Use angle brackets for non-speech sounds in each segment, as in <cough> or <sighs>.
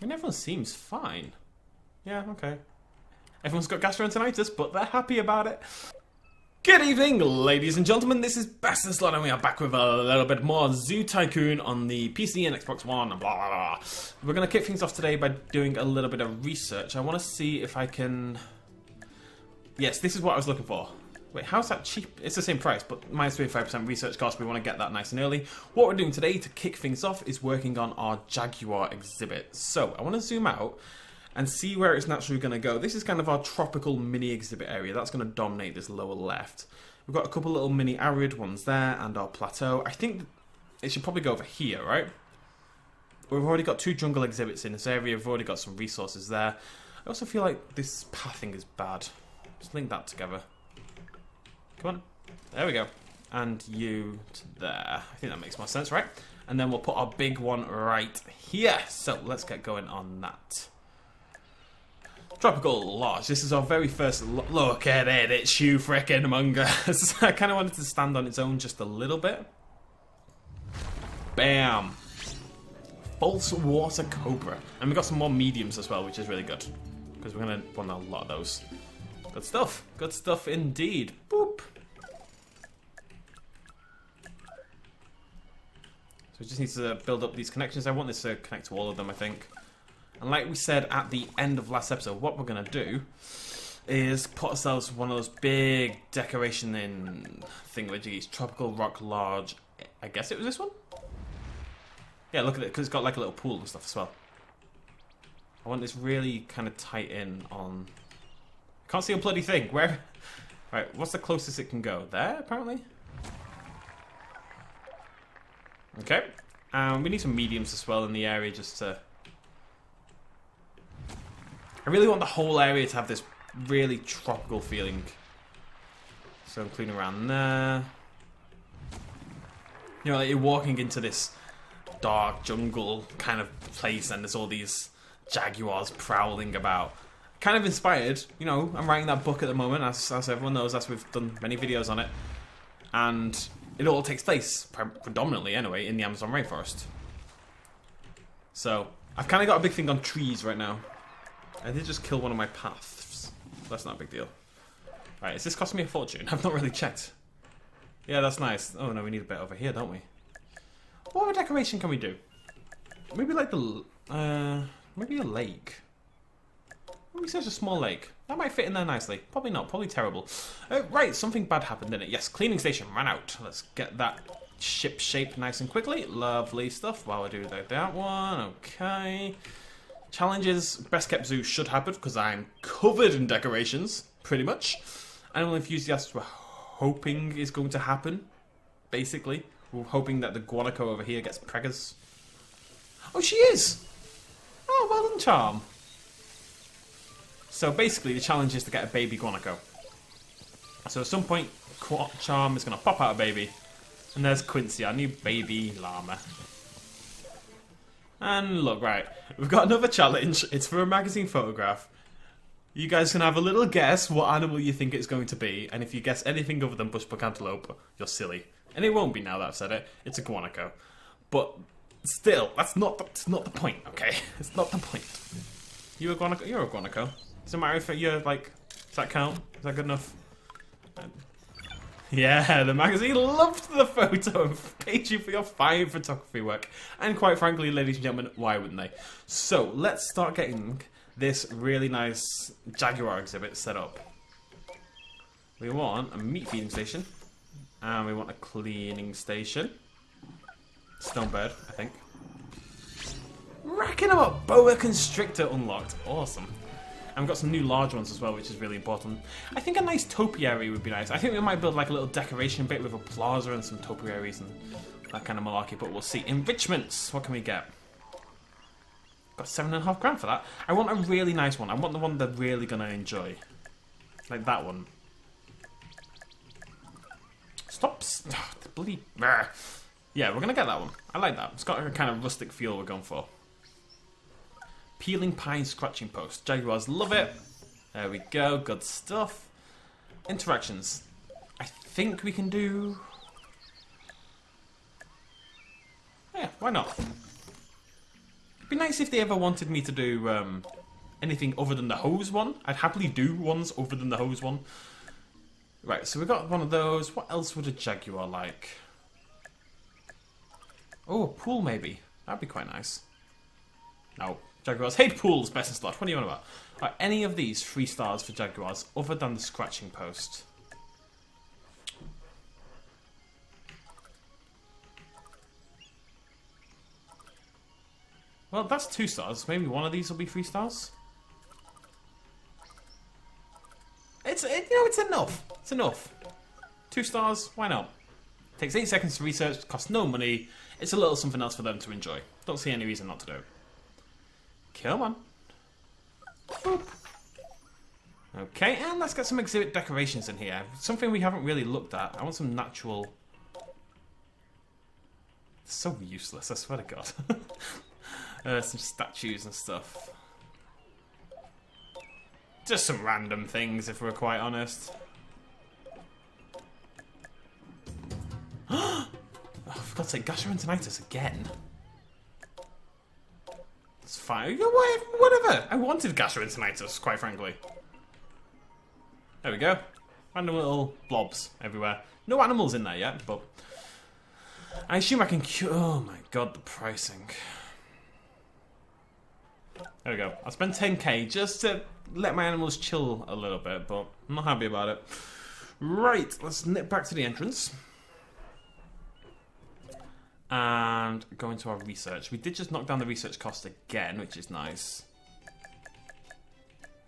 Mean, everyone seems fine. Yeah, okay. Everyone's got gastroenteritis, but they're happy about it. Good evening, ladies and gentlemen. This is Best in Slot, and we are back with a little bit more Zoo Tycoon on the PC and Xbox One. And blah, blah, blah. We're going to kick things off today by doing a little bit of research. I want to see if I can. Yes, this is what I was looking for. Wait, how's that cheap? It's the same price, but minus 35% research cost. We want to get that nice and early. What we're doing today to kick things off is working on our Jaguar exhibit. So I want to zoom out and see where it's naturally going to go. This is kind of our tropical mini exhibit area. That's going to dominate this lower left. We've got a couple little mini arid ones there and our plateau. I think it should probably go over here, right? We've already got two jungle exhibits in this area. We've already got some resources there. I also feel like this pathing is bad. Just link that together. Come on. There we go. And you to there. I think that makes more sense, right? And then we'll put our big one right here. So let's get going on that. Tropical Lodge. This is our very first lo look at it. It's you frickin' Among Us. <laughs> I kind of wanted to stand on its own just a little bit. Bam. False Water Cobra. And we've got some more mediums as well, which is really good. Because we're going to want a lot of those. Good stuff. Good stuff indeed. Boop. So we just need to build up these connections. I want this to connect to all of them, I think. And like we said at the end of last episode, what we're going to do is put ourselves one of those big decoration in thingamajiggies. Tropical Rock Lodge. I guess it was this one? Yeah, look at it, because it's got like a little pool and stuff as well. I want this really kind of tight in on... Can't see a bloody thing. Where? Right, what's the closest it can go? There, apparently? Okay. Um, we need some mediums as well in the area just to I really want the whole area to have this really tropical feeling. So I'm cleaning around there. You know, like you're walking into this dark jungle kind of place and there's all these jaguars prowling about. Kind of inspired, you know, I'm writing that book at the moment, as, as everyone knows, as we've done many videos on it. And it all takes place, predominantly anyway, in the Amazon rainforest. So, I've kind of got a big thing on trees right now. I did just kill one of my paths. That's not a big deal. Right, is this costing me a fortune? <laughs> I've not really checked. Yeah, that's nice. Oh no, we need a bit over here, don't we? What decoration can we do? Maybe like the... Uh, maybe a lake. Maybe such a small lake. That might fit in there nicely. Probably not. Probably terrible. Uh, right, something bad happened in it. Yes, cleaning station ran out. Let's get that ship shape nice and quickly. Lovely stuff. While I do that, that one. Okay. Challenges, best kept zoo should happen because I'm covered in decorations, pretty much. Animal enthusiasts were hoping is going to happen, basically. We're hoping that the guanaco over here gets preggers. Oh, she is! Oh, well done, Charm. So basically, the challenge is to get a baby guanaco. So at some point, Charm is going to pop out a baby. And there's Quincy, our new baby llama. And look, right, we've got another challenge. It's for a magazine photograph. You guys can have a little guess what animal you think it's going to be, and if you guess anything other than bushbuck antelope, you're silly. And it won't be now that I've said it. It's a guanaco. But still, that's not the, that's not the point, okay? <laughs> It's not the point. You a guanaco? You're a guanaco. Doesn't matter if you're like. Does that count? Is that good enough? Um, yeah, <laughs> the magazine loved the photo and paid you for your fine photography work. And quite frankly, ladies and gentlemen, why wouldn't they? So, let's start getting this really nice Jaguar exhibit set up. We want a meat feeding station. And we want a cleaning station. Stonebird, I think. Racking them up boa constrictor unlocked. Awesome. And we've got some new large ones as well, which is really important. I think a nice topiary would be nice. I think we might build like a little decoration bit with a plaza and some topiaries and that kind of malarkey, but we'll see. Enrichments, what can we get? Got seven and a half grand for that. I want a really nice one. I want the one they're really going to enjoy. Like that one. Stop. Oh, <sighs> bloody... Yeah, we're going to get that one. I like that. It's got a kind of rustic feel we're going for. Peeling pine scratching post. Jaguars love it. There we go. Good stuff. Interactions. I think we can do... Yeah, why not? It'd be nice if they ever wanted me to do um, anything other than the hose one. I'd happily do ones other than the hose one. Right, so we got one of those. What else would a Jaguar like? Oh, a pool maybe. That'd be quite nice. No. Jaguars hate pools, best in slot. What do you want about? Right, any of these three stars for Jaguars other than the scratching post? Well, that's two stars. Maybe one of these will be three stars. It's it, you know it's enough. It's enough. Two stars. Why not? Takes eight seconds to research. Costs no money. It's a little something else for them to enjoy. Don't see any reason not to do. Come on. Boop. Okay, and let's get some exhibit decorations in here. Something we haven't really looked at. I want some natural. So useless. I swear to God. <laughs> uh, some statues and stuff. Just some random things, if we're quite honest. <gasps> oh, for God's sake, gastroenteritis again. Fine. Whatever. I wanted gastroenteritis, quite frankly. There we go. Random little blobs everywhere. No animals in there yet, but... I assume I can cure... Oh my god, the pricing. There we go. I spent 10k just to let my animals chill a little bit, but I'm not happy about it. Right, let's nip back to the entrance. And go into our research. We did just knock down the research cost again, which is nice.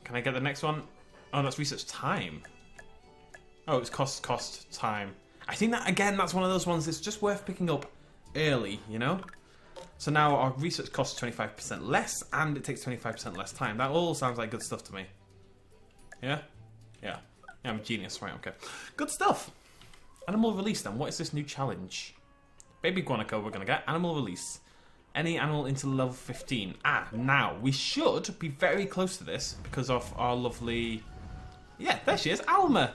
Can I get the next one? Oh, that's research time. Oh, it's cost, cost, time. I think that, again, that's one of those ones that's just worth picking up early, you know? So now our research costs 25% less, and it takes 25% less time. That all sounds like good stuff to me. Yeah? Yeah. Yeah, I'm a genius. Right, okay. Good stuff. Animal release, then. What is this new challenge? Baby Guanaco we're going to get. Animal release. Any animal into level 15. Ah, now, we should be very close to this because of our lovely... Yeah, there she is, Alma.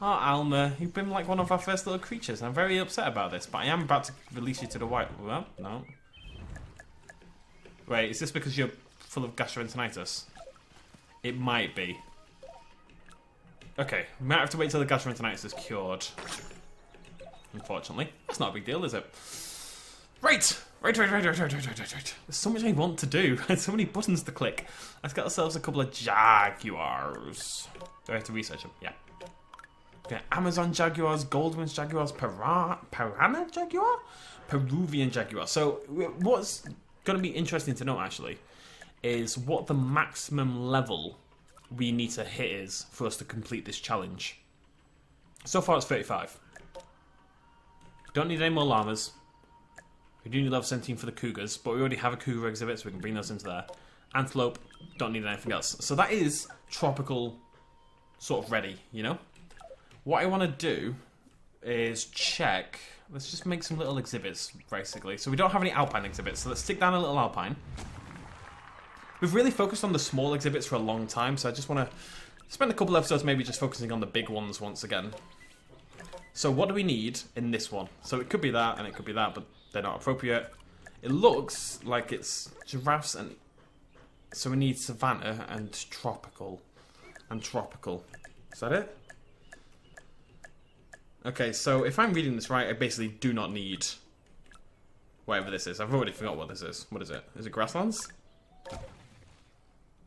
Oh, Alma, you've been like one of our first little creatures. I'm very upset about this, but I am about to release you to the white... Well, no. Wait, is this because you're full of gastroenteritis? It might be. Okay, we might have to wait till the gastroenteritis is cured. Unfortunately. That's not a big deal, is it? Right! Right, right, right, right, right, right, right, right. There's so much I want to do. <laughs> There's so many buttons to click. Let's get ourselves a couple of Jaguars. Do I have to research them? Yeah. Okay, Amazon Jaguars, Goldwings Jaguars, Para Piranha Jaguar? Peruvian Jaguar. So, what's going to be interesting to know actually is what the maximum level we need to hit is for us to complete this challenge. So far it's 35. Don't need any more llamas. We do need level 17 for the cougars, but we already have a cougar exhibit so we can bring those into there. Antelope, don't need anything else. So that is tropical sort of ready, you know? What I want to do is check Let's just make some little exhibits, basically. So we don't have any alpine exhibits, so let's stick down a little alpine. We've really focused on the small exhibits for a long time, so I just want to spend a couple of episodes maybe just focusing on the big ones once again. So what do we need in this one? So it could be that, and it could be that, but they're not appropriate. It looks like it's giraffes and... So we need savanna and tropical. And tropical. Is that it? Okay, so if I'm reading this right, I basically do not need whatever this is. I've already forgot what this is. What is it? Is it grasslands?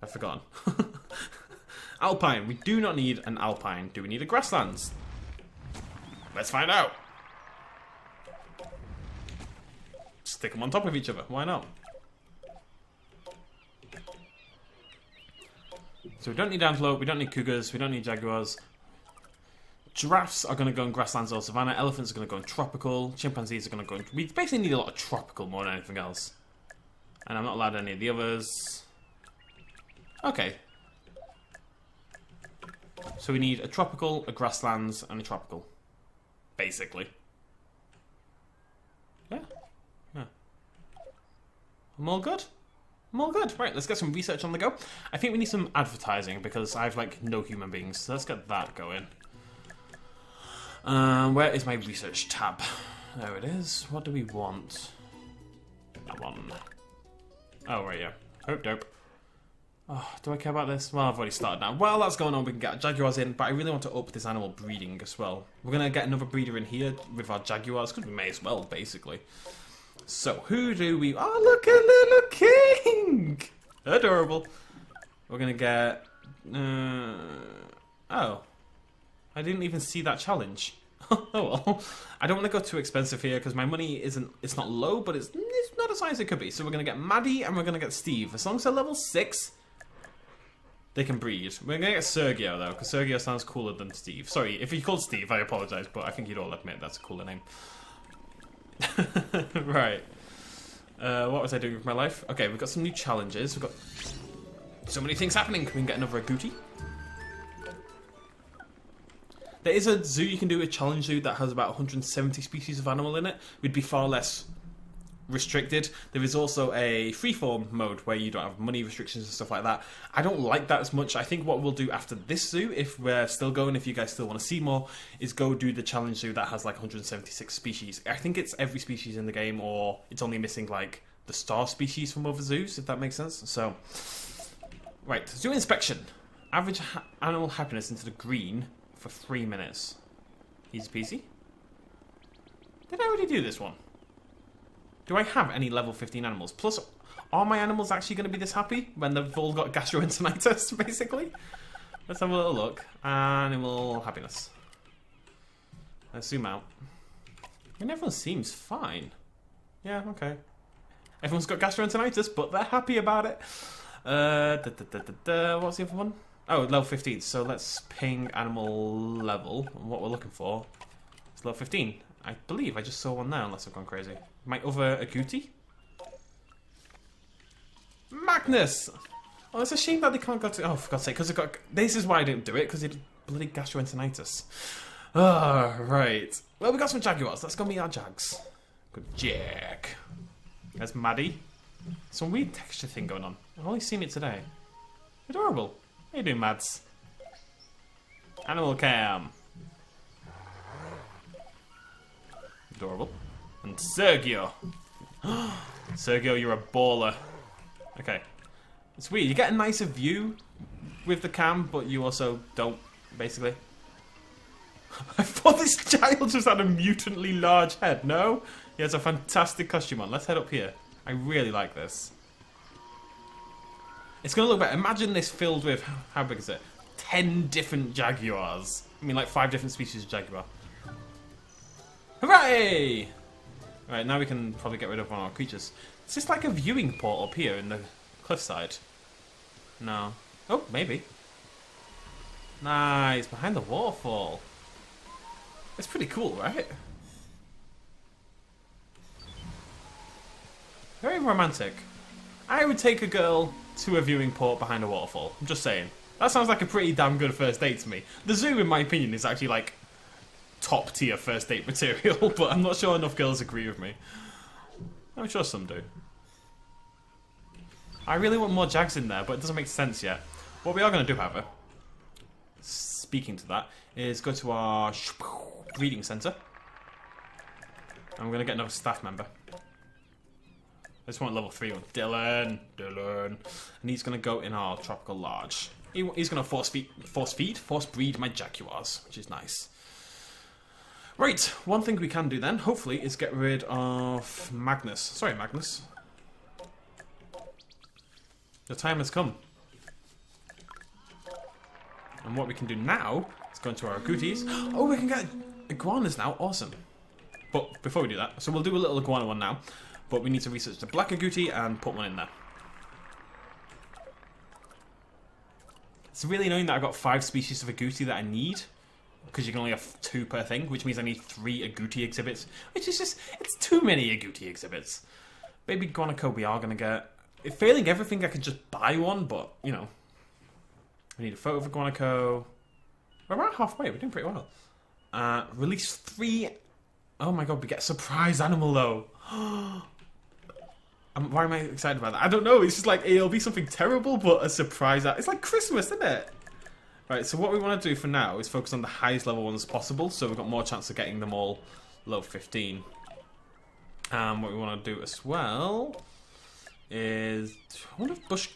I've forgotten. <laughs> alpine. We do not need an alpine. Do we need a grasslands? Let's find out. Stick them on top of each other. Why not? So we don't need antelope, we don't need cougars, we don't need jaguars. Giraffes are going to go in grasslands or savannah. Elephants are going to go in tropical. Chimpanzees are going to go in... We basically need a lot of tropical more than anything else. And I'm not allowed any of the others. Okay. So we need a tropical, a grasslands, and a tropical. Basically. Yeah. Yeah. I'm all good. I'm all good. Right, let's get some research on the go. I think we need some advertising because I have, like, no human beings. So let's get that going. Um, where is my research tab? There it is. What do we want? That one. Oh, right, yeah. Oh, dope. Oh, do I care about this? Well, I've already started now. Well, that's going on. We can get Jaguars in, but I really want to up this animal breeding as well. We're going to get another breeder in here with our Jaguars, because we may as well, basically. So, who do we... Oh, look at little king! Adorable. We're going to get... Uh, oh. I didn't even see that challenge. <laughs> oh well. I don't want to go too expensive here because my money isn't. It's not low, but it's, it's not as high as it could be. So we're gonna get Maddie and we're gonna get Steve. As long as they're level six, they can breed. We're gonna get Sergio though, because Sergio sounds cooler than Steve. Sorry, if you called Steve, I apologize, but I think you'd all admit that's a cooler name. <laughs> right. Uh, what was I doing with my life? Okay, we've got some new challenges. We've got so many things happening. Can we get another Agouti? There is a zoo you can do, a challenge zoo that has about 170 species of animal in it. We'd be far less restricted. There is also a freeform mode where you don't have money restrictions and stuff like that. I don't like that as much. I think what we'll do after this zoo, if we're still going, if you guys still want to see more, is go do the challenge zoo that has like 176 species. I think it's every species in the game, or it's only missing like the star species from other zoos, if that makes sense. So, right, zoo inspection. Average ha animal happiness into the green for three minutes. Easy peasy. Did I already do this one? Do I have any level 15 animals? Plus, are my animals actually going to be this happy when they've all got gastroenteritis, <laughs> basically? Let's have a little look. Animal happiness. Let's zoom out. Mean, everyone seems fine. Yeah, okay. Everyone's got gastroenteritis, but they're happy about it. Uh, da, da, da, what's the other one? Oh, level 15. So let's ping animal level. And what we're looking for is level 15. I believe I just saw one there, unless I've gone crazy. My other Agouti? Magnus! Oh, it's a shame that they can't go to... Oh, for God's sake, because it got... This is why I didn't do it, because it bloody gastroenteritis. Ah, oh, right. Well, we got some Jaguars. Let's go meet our Jags. Good Jack. There's Maddie. Some weird texture thing going on. I've only seen it today. Adorable. How you doing, Mads? Animal cam. Adorable. And Sergio. <gasps> Sergio, you're a baller. Okay. It's weird. You get a nicer view with the cam, but you also don't, basically. <laughs> I thought this child just had a mutantly large head. No? He has a fantastic costume on. Let's head up here. I really like this. It's going to look better. Imagine this filled with, <laughs> how big is it? Ten different jaguars. I mean, like five different species of jaguar. Hooray! Right, now we can probably get rid of one of our creatures. Is this like a viewing port up here in the cliffside? No. Oh, maybe. Nice, behind the waterfall. It's pretty cool, right? Very romantic. I would take a girl to a viewing port behind a waterfall. I'm just saying. That sounds like a pretty damn good first date to me. The zoo, in my opinion, is actually like top tier first date <laughs> material, but I'm not sure enough girls agree with me. I'm sure some do. I really want more Jags in there, but it doesn't make sense yet. What we are going to do, however, speaking to that, is go to our breeding centre. We're going to get another staff member. I just want level 3 on Dylan. Dylan. And he's going to go in our Tropical Large. He, he's going to force feed, force feed, force breed my Jaguars, which is nice. Right, one thing we can do then, hopefully, is get rid of Magnus. Sorry, Magnus. The time has come. And what we can do now is go into our Agoutis. <gasps> Oh, we can get iguanas now. Awesome. But before we do that, so we'll do a little iguana one now. But we need to research the black agouti and put one in there. It's really annoying that I've got five species of agouti that I need. Because you can only have two per thing, which means I need three agouti exhibits. Which is just, it's too many agouti exhibits. Baby Guanaco we are going to get. If failing everything, I could just buy one, but, you know. We need a photo of Guanaco. We're about halfway, we're doing pretty well. Uh, release three... Oh my god, we get a surprise animal though. <gasps> Um, why am I excited about that? I don't know. It's just like it'll be something terrible, but a surprise. It's like Christmas, isn't it? Right. So what we want to do for now is focus on the highest level ones possible, so we've got more chance of getting them all low 15. And what we want to do as well is. I wonder if Bush.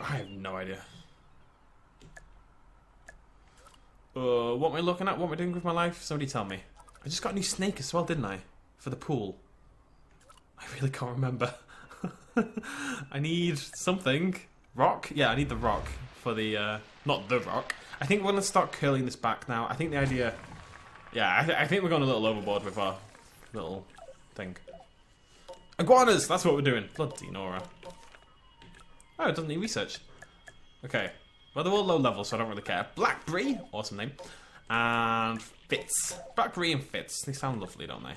I have no idea. Uh, what am I looking at? What am I doing with my life? Somebody tell me. I just got a new snake as well, didn't I? For the pool. I really can't remember. <laughs> I need something. Rock? Yeah, I need the rock for the. Uh, not the rock. I think we're going to start curling this back now. I think the idea. Yeah, I, th I think we're going a little overboard with our little thing. Iguanas! That's what we're doing. Bloody Nora. Oh, it doesn't need research. Okay. Well, they're all low level, so I don't really care. Blackberry, awesome name. And Fitz. Blackberry and Fitz. They sound lovely, don't they?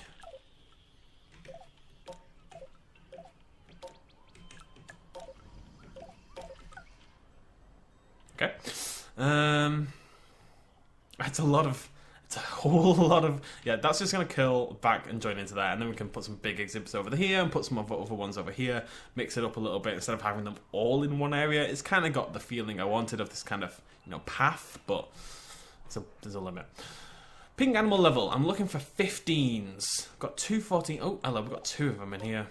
Okay. Um, it's a lot of it's a whole <laughs> lot of yeah. That's just gonna kill back and join into that, and then we can put some big exhibits over here and put some other other ones over here. Mix it up a little bit instead of having them all in one area. It's kind of got the feeling I wanted of this kind of you know path, but a, there's a limit. Pink animal level. I'm looking for 15s. Got two 14. Oh, hello. We've got two of them in here.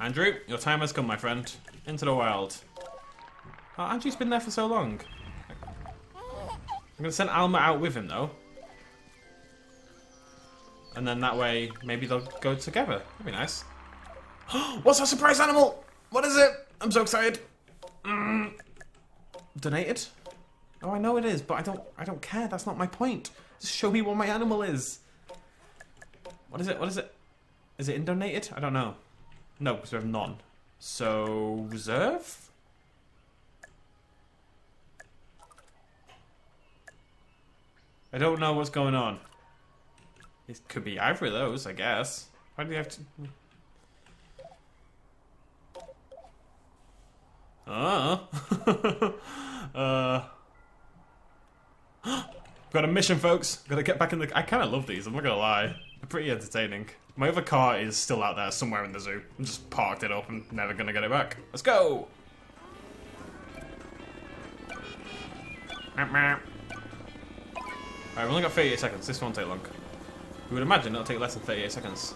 Andrew, your time has come, my friend. Into the wild. Oh, Andrew's been there for so long. I'm going to send Alma out with him, though. And then that way, maybe they'll go together. That'd be nice. <gasps> What's our surprise animal? What is it? I'm so excited. Mm. Donated? Oh, I know it is, but I don't. I don't care. That's not my point. Just show me what my animal is. What is it? What is it? Is it in donated? I don't know. No, because we have none. So reserve. I don't know what's going on. It could be either of those, I guess. Why do we have to... Oh. uh. <laughs> <gasps> Got a mission, folks. Gotta get back in the... I kind of love these, I'm not gonna lie. They're pretty entertaining. My other car is still out there somewhere in the zoo. I'm just parked it up and never gonna get it back. Let's go! Alright, we've only got 38 seconds. This won't take long. You would imagine it'll take less than 38 seconds.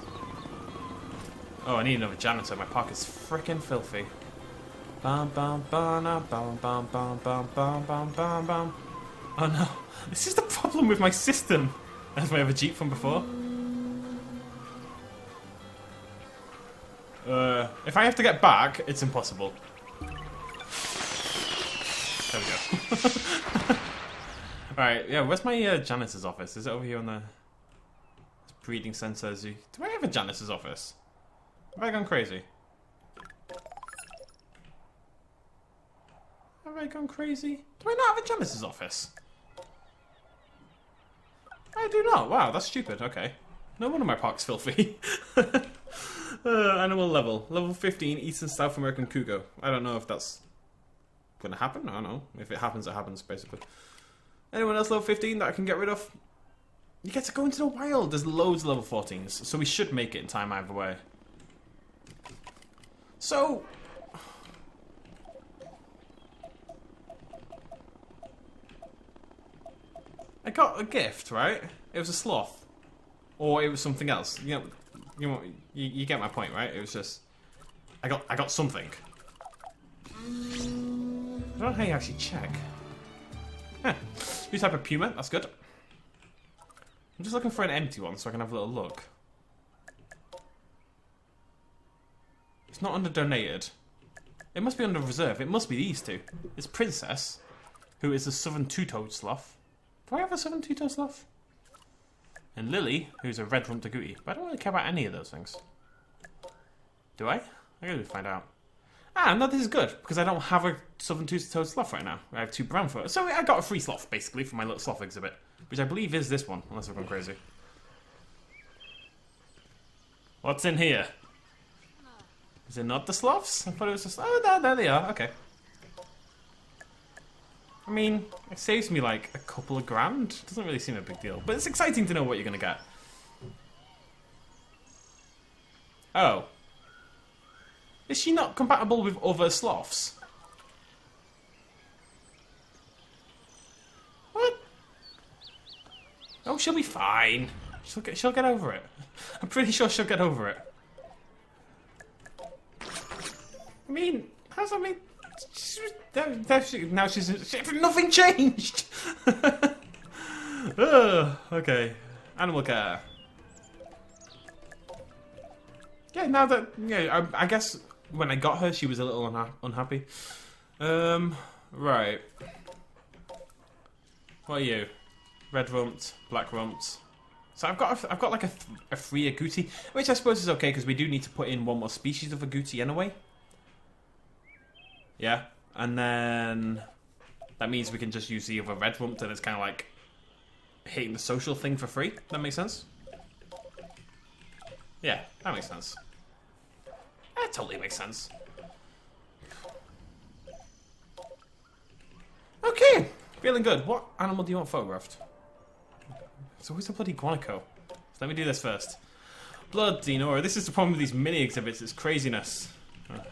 Oh, I need another janitor. My park is freaking filthy. Bam bam bam bam bam bam bam bam bam bam bam. Oh no. This is the problem with my system. I have a Jeep from before. Uh, if I have to get back, it's impossible. There we go. <laughs> Alright, yeah, where's my uh, janitor's office? Is it over here on the breeding center? Do I have a janitor's office? Have I gone crazy? Have I gone crazy? Do I not have a janitor's office? I do not. Wow, that's stupid. Okay. No wonder my park's filthy. <laughs> uh, animal level. Level 15, Eastern South American Cougar. I don't know if that's going to happen. I don't know. If it happens, it happens, basically. Anyone else level 15 that I can get rid of? You get to go into the wild. There's loads of level 14s, so we should make it in time either way. So... I got a gift, right? It was a sloth. Or it was something else. You know, you, know, you, you get my point, right? It was just... I got I got something. I don't know how you actually check. Huh. New type of puma, that's good. I'm just looking for an empty one so I can have a little look. It's not under donated. It must be under reserve. It must be these two. It's Princess, who is a southern two-toed sloth. Do I have a southern two-toed sloth? And Lily, who's a red rump agouti. But I don't really care about any of those things. Do I? I gotta find out. Ah, no, this is good, because I don't have a Southern Two-Toed Sloth right now. I have two brown fur. So I got a free sloth, basically, for my little sloth exhibit. Which I believe is this one, unless I've gone crazy. What's in here? Is it not the sloths? I thought it was just... Oh, there they are. Okay. I mean, it saves me like a couple of grand. Doesn't really seem a big deal. But it's exciting to know what you're going to get. Oh. Is she not compatible with other sloths? What? Oh, she'll be fine. She'll get, she'll get over it. <laughs> I'm pretty sure she'll get over it. I mean, how's that mean? That, that, now she's she, nothing changed. <laughs> Okay, animal care. Yeah, now that yeah, I, I guess when I got her, she was a little unha- unhappy. Um, right. What are you? Red rumped, black rumped. So I've got I've got like a, th- a free agouti, which I suppose is okay because we do need to put in one more species of agouti anyway. Yeah, and then that means we can just use the other red rumped and it's kind of like hitting the social thing for free. That makes sense. Yeah, that makes sense. That totally makes sense. Okay, feeling good. What animal do you want photographed? It's always a bloody guanaco. So let me do this first. Bloody Nora, this is the problem with these mini exhibits, it's craziness. Oh.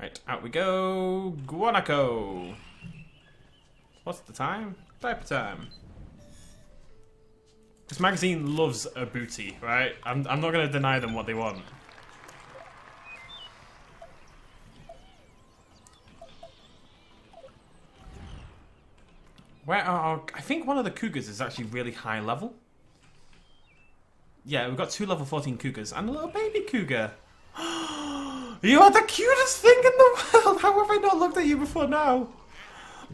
Right, out we go. Guanaco. What's the time? Diaper time. This magazine loves a booty, right? I'm, I'm not going to deny them what they want. Where are our, I think one of the cougars is actually really high level. Yeah, we've got two level 14 cougars and a little baby cougar. You are the cutest thing in the world! How have I not looked at you before now?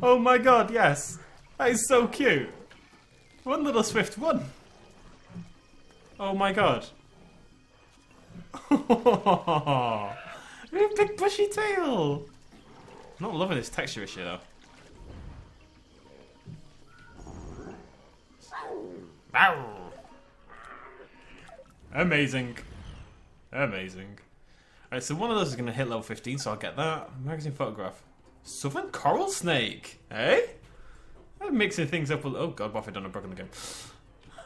Oh my god, yes. That is so cute. One little swift one. Oh my god. <laughs> big bushy tail. I'm not loving this texture issue though. Amazing. Amazing. Alright, so one of those is going to hit level 15, so I'll get that. Magazine photograph. Southern coral snake, eh? I'm mixing things up a little. Oh god, what have I done? I've broken the game.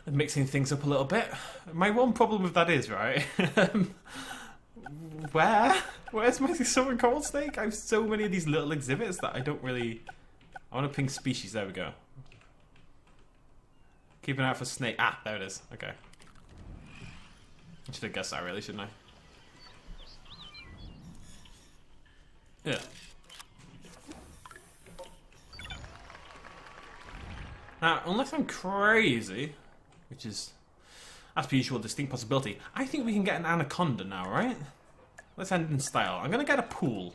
I'm mixing things up a little bit. My one problem with that is, right? <laughs> where? Where's my southern coral snake? I have so many of these little exhibits that I don't really. I want to ping species. There we go. Keep an eye out for snake. Ah, there it is. Okay. I should have guessed that, really, shouldn't I? Yeah. Now, unless I'm crazy, which is, as per usual, a distinct possibility, I think we can get an anaconda now, right? Let's end in style. I'm going to get a pool.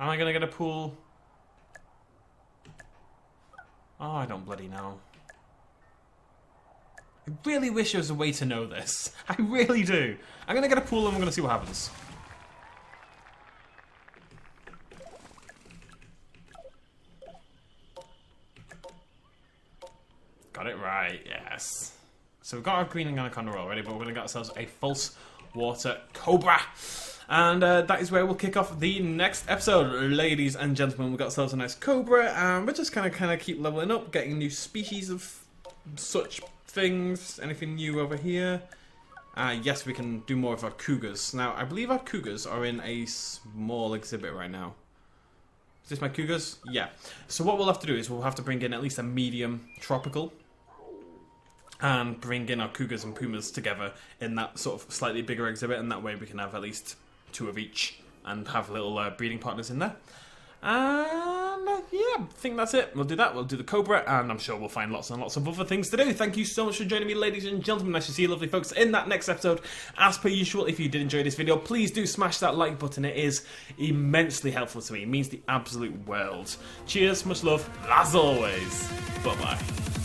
Am I going to get a pool? Oh, I don't bloody know. I really wish there was a way to know this. <laughs> I really do. I'm going to get a pool and we're going to see what happens. Got it right, yes. So we've got our green anaconda already, but we're going to get ourselves a false water cobra. And uh, that is where we'll kick off the next episode, ladies and gentlemen. We've got ourselves a nice cobra, and we're just kind of kind of keep leveling up, getting new species of such things. Anything new over here? Uh, yes, we can do more of our cougars. Now, I believe our cougars are in a small exhibit right now. Is this my cougars? Yeah. So what we'll have to do is we'll have to bring in at least a medium tropical and bring in our cougars and pumas together in that sort of slightly bigger exhibit, and that way we can have at least two of each and have little uh, breeding partners in there. And uh, yeah, I think that's it. We'll do that. We'll do the Cobra, and I'm sure we'll find lots and lots of other things to do. Thank you so much for joining me, ladies and gentlemen. Nice to see you, lovely folks, in that next episode. As per usual, if you did enjoy this video, please do smash that like button. It is immensely helpful to me. It means the absolute world. Cheers, much love, as always. Bye bye.